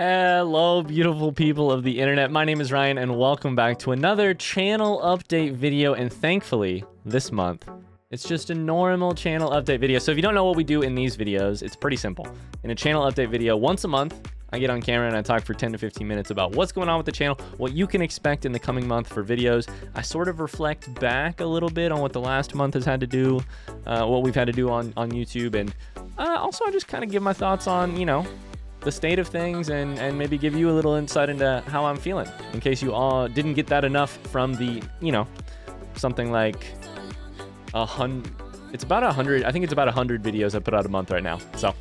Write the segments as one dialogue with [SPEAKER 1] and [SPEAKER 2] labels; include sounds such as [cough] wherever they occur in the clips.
[SPEAKER 1] Hello, beautiful people of the internet. My name is Ryan, and welcome back to another channel update video. And thankfully, this month, it's just a normal channel update video. So if you don't know what we do in these videos, it's pretty simple. In a channel update video, once a month, I get on camera and I talk for 10 to 15 minutes about what's going on with the channel, what you can expect in the coming month for videos. I sort of reflect back a little bit on what the last month has had to do, uh, what we've had to do on, on YouTube, and uh, also I just kind of give my thoughts on, you know, the state of things and, and maybe give you a little insight into how I'm feeling in case you all didn't get that enough from the, you know, something like a hundred. It's about a hundred. I think it's about a hundred videos I put out a month right now. So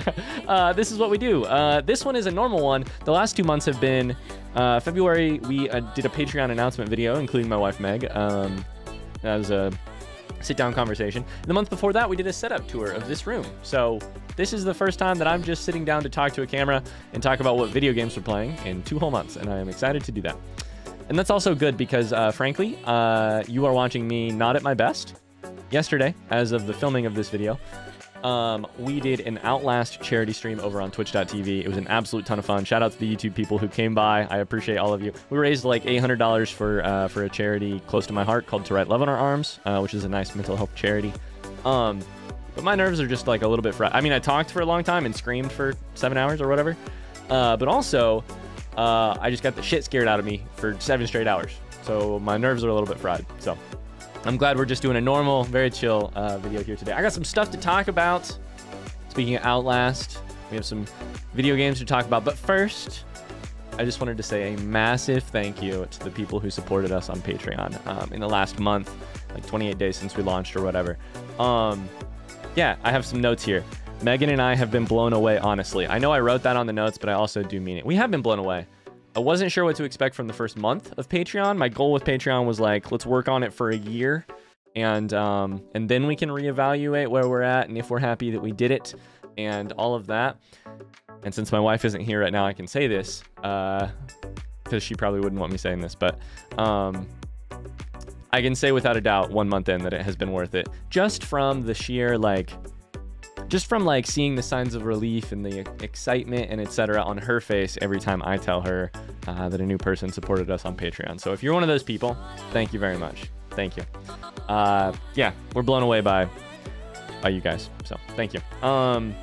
[SPEAKER 1] [laughs] uh, this is what we do. Uh, this one is a normal one. The last two months have been uh, February. We uh, did a Patreon announcement video, including my wife Meg. Um, as a sit down conversation. And the month before that, we did a setup tour of this room. So this is the first time that I'm just sitting down to talk to a camera and talk about what video games we're playing in two whole months, and I am excited to do that. And that's also good because, uh, frankly, uh, you are watching me not at my best. Yesterday, as of the filming of this video, um, we did an Outlast charity stream over on twitch.tv. It was an absolute ton of fun. Shout out to the YouTube people who came by. I appreciate all of you. We raised like $800 for uh, for a charity close to my heart called To Write Love on Our Arms, uh, which is a nice mental health charity. Um, but my nerves are just like a little bit fried. I mean, I talked for a long time and screamed for seven hours or whatever. Uh, but also, uh, I just got the shit scared out of me for seven straight hours. So my nerves are a little bit fried. So I'm glad we're just doing a normal, very chill uh, video here today. I got some stuff to talk about. Speaking of Outlast, we have some video games to talk about. But first, I just wanted to say a massive thank you to the people who supported us on Patreon um, in the last month, like 28 days since we launched or whatever. Um, yeah, I have some notes here. Megan and I have been blown away, honestly. I know I wrote that on the notes, but I also do mean it. We have been blown away. I wasn't sure what to expect from the first month of Patreon. My goal with Patreon was like, let's work on it for a year, and um, and then we can reevaluate where we're at and if we're happy that we did it, and all of that. And since my wife isn't here right now, I can say this because uh, she probably wouldn't want me saying this, but um, I can say without a doubt, one month in, that it has been worth it. Just from the sheer like, just from like seeing the signs of relief and the excitement and etc. on her face every time I tell her uh, that a new person supported us on Patreon. So if you're one of those people, thank you very much. Thank you. Uh, yeah, we're blown away by by you guys. So thank you. Um,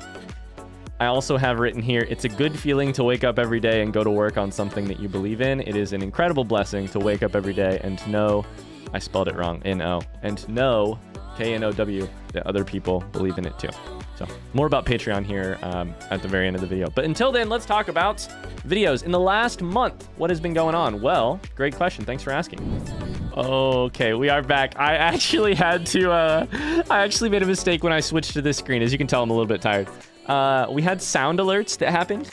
[SPEAKER 1] I also have written here, it's a good feeling to wake up every day and go to work on something that you believe in. It is an incredible blessing to wake up every day and know I spelled it wrong, N-O. And know, K-N-O-W, that other people believe in it too. So more about Patreon here um, at the very end of the video. But until then, let's talk about videos. In the last month, what has been going on? Well, great question. Thanks for asking. Okay, we are back. I actually had to, uh, I actually made a mistake when I switched to this screen. As you can tell, I'm a little bit tired. Uh, we had sound alerts that happened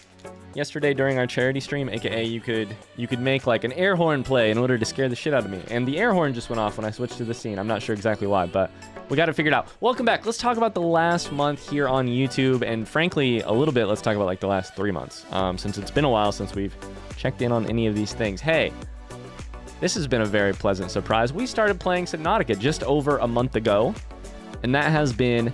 [SPEAKER 1] yesterday during our charity stream, aka you could you could make like an air horn play in order to scare the shit out of me. And the air horn just went off when I switched to the scene. I'm not sure exactly why, but we got it figured out. Welcome back. Let's talk about the last month here on YouTube, and frankly, a little bit. Let's talk about like the last three months, um, since it's been a while since we've checked in on any of these things. Hey. This has been a very pleasant surprise. We started playing Subnautica just over a month ago, and that has been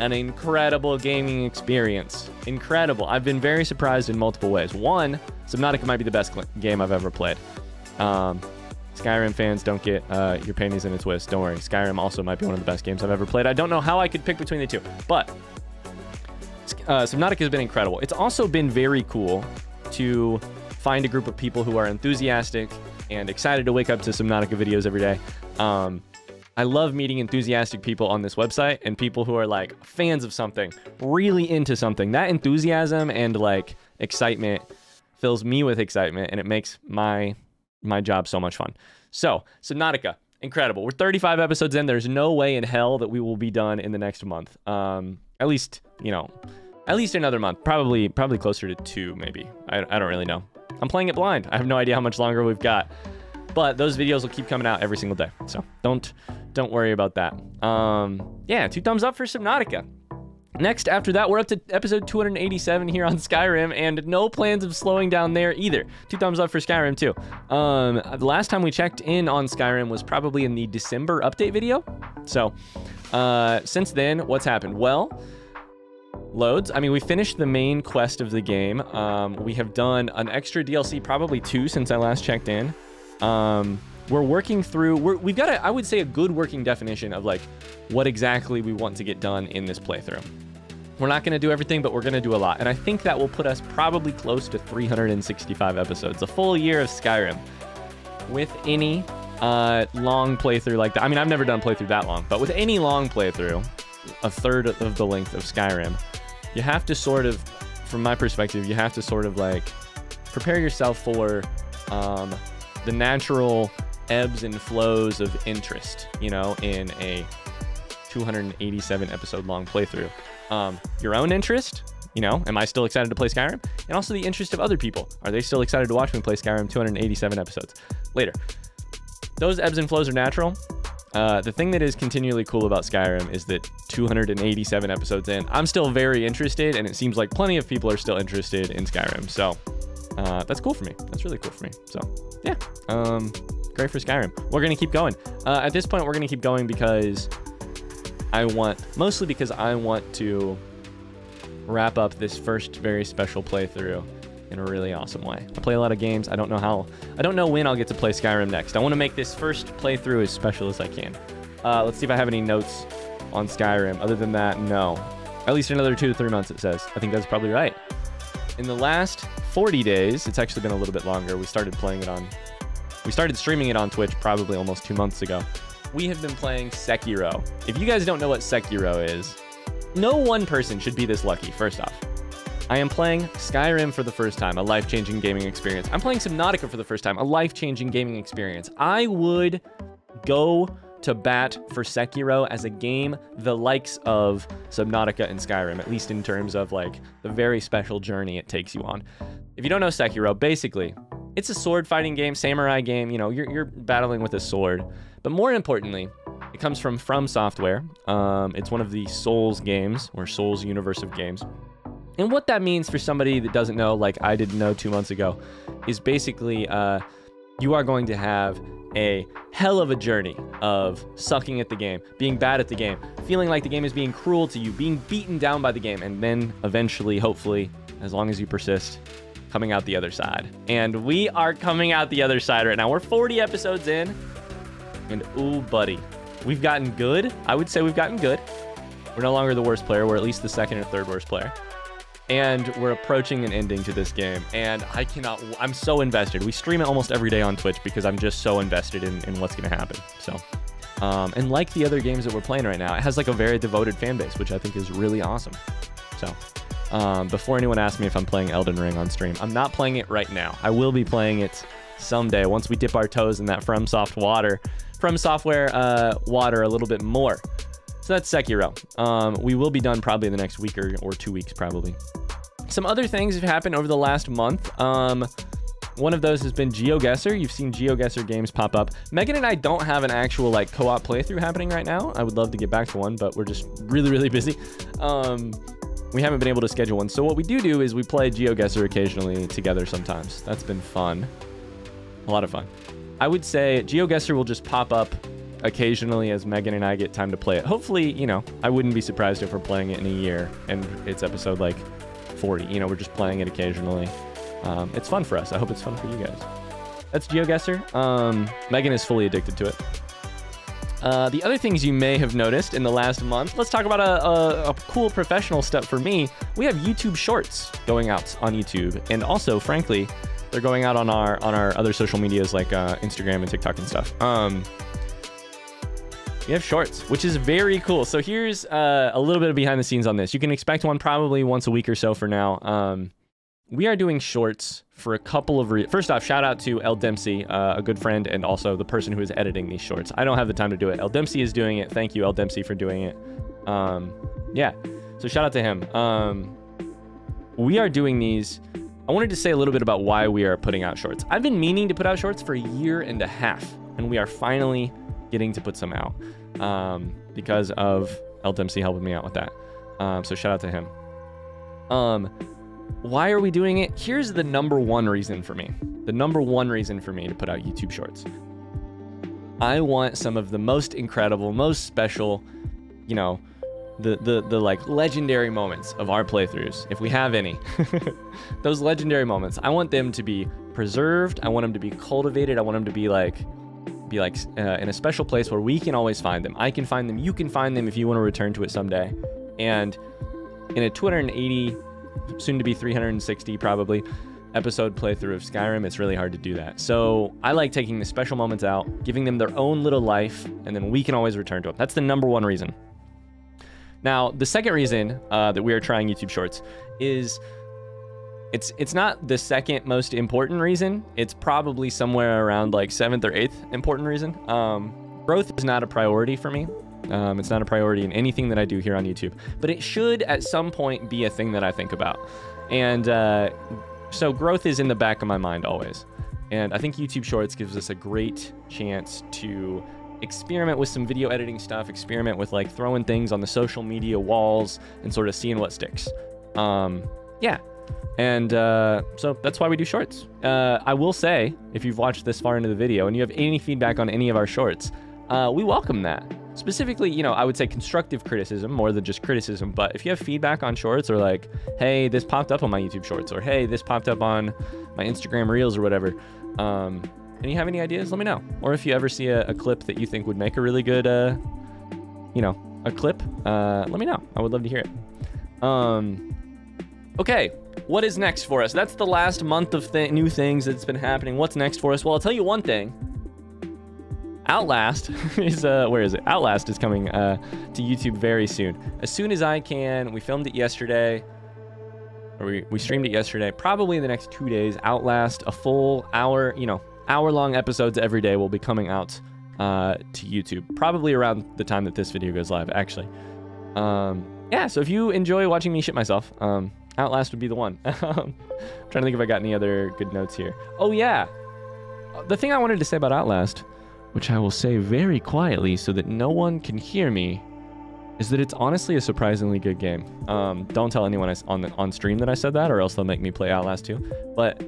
[SPEAKER 1] an incredible gaming experience. Incredible. I've been very surprised in multiple ways. One, Subnautica might be the best game I've ever played. Um, Skyrim fans don't get uh, your panties in a twist. Don't worry. Skyrim also might be one of the best games I've ever played. I don't know how I could pick between the two, but uh, Subnautica has been incredible. It's also been very cool to find a group of people who are enthusiastic and excited to wake up to Subnautica videos every day. Um, I love meeting enthusiastic people on this website and people who are like fans of something, really into something. That enthusiasm and like excitement fills me with excitement and it makes my my job so much fun. So, Subnautica, incredible. We're 35 episodes in. There's no way in hell that we will be done in the next month. Um, at least, you know, at least another month. Probably, probably closer to two, maybe. I, I don't really know. I'm playing it blind. I have no idea how much longer we've got. But those videos will keep coming out every single day. So don't don't worry about that. Um, yeah, two thumbs up for Subnautica. Next, after that, we're up to episode 287 here on [laughs] Skyrim, and no plans of slowing down there either. Two thumbs up for Skyrim, too. Um, the last time we checked in on Skyrim was probably in the December update video. So, uh, since then, what's happened? Well, loads. I mean, we finished the main quest of the game. Um, we have done an extra DLC, probably two since I last checked in. Um, we're working through, we have got, a, I would say, a good working definition of like what exactly we want to get done in this playthrough. We're not going to do everything, but we're going to do a lot. And I think that will put us probably close to 365 episodes, a full year of Skyrim. With any uh, long playthrough like that, I mean, I've never done a playthrough that long, but with any long playthrough, a third of the length of Skyrim, you have to sort of, from my perspective, you have to sort of like prepare yourself for um, the natural ebbs and flows of interest, you know, in a 287 episode long playthrough. Um, your own interest, you know, am I still excited to play Skyrim? And also the interest of other people. Are they still excited to watch me play Skyrim 287 episodes later? Those ebbs and flows are natural. Uh, the thing that is continually cool about Skyrim is that 287 episodes in, I'm still very interested, and it seems like plenty of people are still interested in Skyrim. So uh, that's cool for me. That's really cool for me. So yeah, um, great for Skyrim. We're gonna keep going. Uh, at this point, we're gonna keep going because I want, mostly because I want to wrap up this first very special playthrough in a really awesome way. I play a lot of games. I don't know how, I don't know when I'll get to play Skyrim next. I want to make this first playthrough as special as I can. Uh, let's see if I have any notes on Skyrim. Other than that, no. At least another two to three months, it says. I think that's probably right. In the last 40 days, it's actually been a little bit longer. We started playing it on, we started streaming it on Twitch probably almost two months ago. We have been playing Sekiro. If you guys don't know what Sekiro is, no one person should be this lucky, first off. I am playing Skyrim for the first time, a life-changing gaming experience. I'm playing Subnautica for the first time, a life-changing gaming experience. I would go to bat for Sekiro as a game the likes of Subnautica and Skyrim, at least in terms of like the very special journey it takes you on. If you don't know Sekiro, basically, it's a sword fighting game, samurai game, you know, you're, you're battling with a sword. But more importantly, it comes from From Software. Um, it's one of the Souls games, or Souls universe of games. And what that means for somebody that doesn't know, like I didn't know two months ago, is basically uh, you are going to have a hell of a journey of sucking at the game, being bad at the game, feeling like the game is being cruel to you, being beaten down by the game, and then eventually, hopefully, as long as you persist, coming out the other side. And we are coming out the other side right now. We're 40 episodes in, and ooh, buddy, we've gotten good. I would say we've gotten good. We're no longer the worst player. We're at least the second or third worst player and we're approaching an ending to this game and i cannot i'm so invested we stream it almost every day on twitch because i'm just so invested in, in what's going to happen so um, and like the other games that we're playing right now it has like a very devoted fan base which i think is really awesome so um, before anyone asks me if i'm playing elden ring on stream i'm not playing it right now i will be playing it someday once we dip our toes in that from soft water from software uh, water a little bit more so that's Sekiro. Um, we will be done probably in the next week or, or two weeks, probably. Some other things have happened over the last month. Um, one of those has been GeoGuessr. You've seen GeoGuessr games pop up. Megan and I don't have an actual like co-op playthrough happening right now. I would love to get back to one, but we're just really, really busy. Um, we haven't been able to schedule one. So what we do do is we play GeoGuessr occasionally together sometimes. That's been fun. A lot of fun. I would say GeoGuessr will just pop up occasionally as Megan and I get time to play it. Hopefully, you know, I wouldn't be surprised if we're playing it in a year and it's episode like 40. You know, we're just playing it occasionally. Um, it's fun for us. I hope it's fun for you guys. That's GeoGuessr. Um, Megan is fully addicted to it. Uh, the other things you may have noticed in the last month, let's talk about a, a, a, cool professional step for me. We have YouTube Shorts going out on YouTube, and also, frankly, they're going out on our on our other social medias like uh, Instagram and TikTok and stuff. Um, we have shorts, which is very cool. So here's uh, a little bit of behind the scenes on this. You can expect one probably once a week or so for now. Um, we are doing shorts for a couple of reasons. First off, shout out to El Dempsey, uh, a good friend and also the person who is editing these shorts. I don't have the time to do it. El Dempsey is doing it. Thank you, El Dempsey, for doing it. Um, yeah, so shout out to him. Um, we are doing these. I wanted to say a little bit about why we are putting out shorts. I've been meaning to put out shorts for a year and a half, and we are finally getting to put some out um, because of El Dempsey helping me out with that. Um, so shout out to him. Um, why are we doing it? Here's the number one reason for me. The number one reason for me to put out YouTube Shorts. I want some of the most incredible, most special, you know, the the the like legendary moments of our playthroughs, if we have any, [laughs] those legendary moments, I want them to be preserved. I want them to be cultivated. I want them to be like be like uh, in a special place where we can always find them. I can find them. You can find them if you want to return to it someday. And in a 280, soon to be 360 probably episode playthrough of Skyrim, it's really hard to do that. So I like taking the special moments out, giving them their own little life, and then we can always return to them. That's the number one reason. Now, the second reason uh, that we are trying YouTube Shorts is it's it's not the second most important reason. It's probably somewhere around like seventh or eighth important reason. Um, growth is not a priority for me. Um, it's not a priority in anything that I do here on YouTube, but it should at some point be a thing that I think about. And uh, so growth is in the back of my mind always. And I think YouTube Shorts gives us a great chance to experiment with some video editing stuff, experiment with like throwing things on the social media walls and sort of seeing what sticks. Um, yeah. And uh, so that's why we do shorts. Uh, I will say, if you've watched this far into the video and you have any feedback on any of our shorts, uh, we welcome that. Specifically, you know, I would say constructive criticism more than just criticism. But if you have feedback on shorts or like, hey, this popped up on my YouTube shorts or hey, this popped up on my Instagram reels or whatever, um, and you have any ideas, let me know. Or if you ever see a, a clip that you think would make a really good, uh, you know, a clip, uh, let me know. I would love to hear it. Um, okay, what is next for us? That's the last month of th new things that's been happening. What's next for us? Well, I'll tell you one thing. Outlast [laughs] is uh where is it? Outlast is coming uh to YouTube very soon. As soon as I can. We filmed it yesterday. Or we, we streamed it yesterday. Probably in the next two days. Outlast, a full hour, you know, hour long episodes every day will be coming out uh, to YouTube. Probably around the time that this video goes live, actually. Um, yeah, so if you enjoy watching me shit myself, um, Outlast would be the one. [laughs] trying to think if I got any other good notes here. Oh, yeah. The thing I wanted to say about Outlast, which I will say very quietly so that no one can hear me, is that it's honestly a surprisingly good game. Um, don't tell anyone on the, on stream that I said that, or else they'll make me play Outlast too. But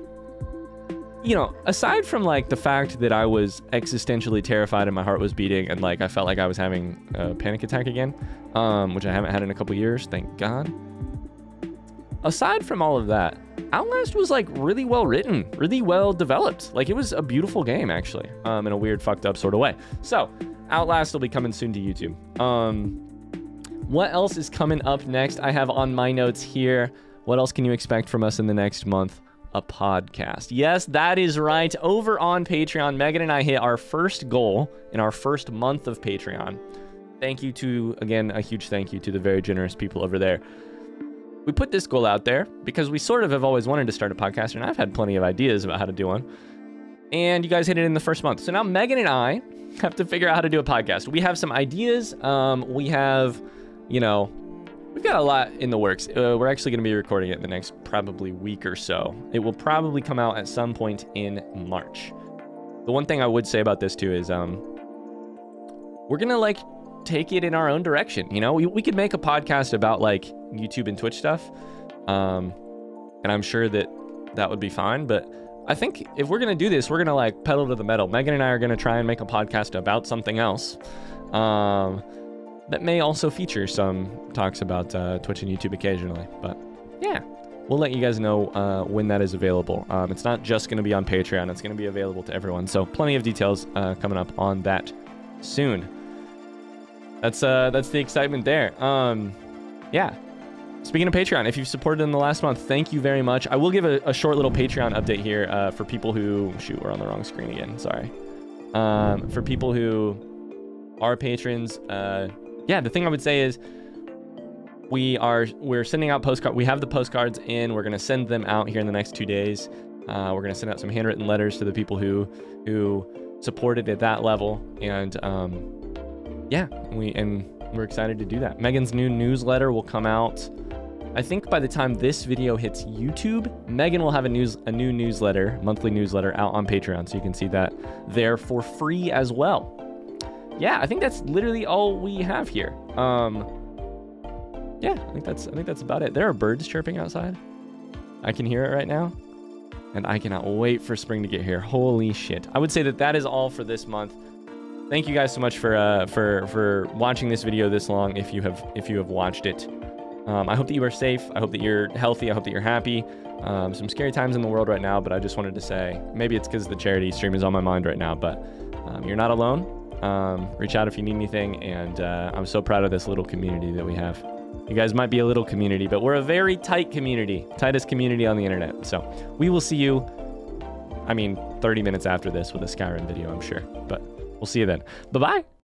[SPEAKER 1] you know, aside from like the fact that I was existentially terrified and my heart was beating and like I felt like I was having a panic attack again, um, which I haven't had in a couple years, thank God. Aside from all of that, Outlast was like really well written, really well developed. Like it was a beautiful game actually, um, in a weird fucked up sort of way. So Outlast will be coming soon to YouTube. Um, what else is coming up next? I have on my notes here. What else can you expect from us in the next month? a podcast. Yes, that is right. Over on Patreon, Megan and I hit our first goal in our first month of Patreon. Thank you to, again, a huge thank you to the very generous people over there. We put this goal out there because we sort of have always wanted to start a podcast, and I've had plenty of ideas about how to do one. And you guys hit it in the first month. So now Megan and I have to figure out how to do a podcast. We have some ideas. Um, we have, you know, We've got a lot in the works. Uh, we're actually going to be recording it in the next probably week or so. It will probably come out at some point in March. The one thing I would say about this too is um, we're going to like take it in our own direction. You know, we, we could make a podcast about like YouTube and Twitch stuff. Um, and I'm sure that that would be fine. But I think if we're going to do this, we're going to like pedal to the metal. Megan and I are going to try and make a podcast about something else. Um, that may also feature some talks about uh, Twitch and YouTube occasionally. But yeah, we'll let you guys know uh, when that is available. Um, it's not just going to be on Patreon, it's going to be available to everyone. So plenty of details uh, coming up on that soon. That's uh, that's the excitement there. Um, yeah. Speaking of Patreon, if you've supported in the last month, thank you very much. I will give a, a short little Patreon update here uh, for people who shoot, we're on the wrong screen again. Sorry. Um, for people who are patrons, uh, yeah, the thing I would say is we are we're sending out postcard. We have the postcards in. We're gonna send them out here in the next two days. Uh, we're gonna send out some handwritten letters to the people who who supported at that level, and um, yeah, we and we're excited to do that. Megan's new newsletter will come out. I think by the time this video hits YouTube, Megan will have a news a new newsletter, monthly newsletter out on Patreon, so you can see that there for free as well yeah, I think that's literally all we have here. Um, yeah, I think that's I think that's about it. There are birds chirping outside. I can hear it right now, and I cannot wait for spring to get here. Holy shit! I would say that that is all for this month. Thank you guys so much for uh, for for watching this video this long. If you have if you have watched it, um, I hope that you are safe. I hope that you're healthy. I hope that you're happy. Um, some scary times in the world right now, but I just wanted to say maybe it's because the charity stream is on my mind right now, but um, you're not alone. Um, reach out if you need anything, and uh, I'm so proud of this little community that we have. You guys might be a little community, but we're a very tight community, tightest community on the internet. So we will see you. I mean, 30 minutes after this with a Skyrim video, I'm sure, but we'll see you then. Bye bye.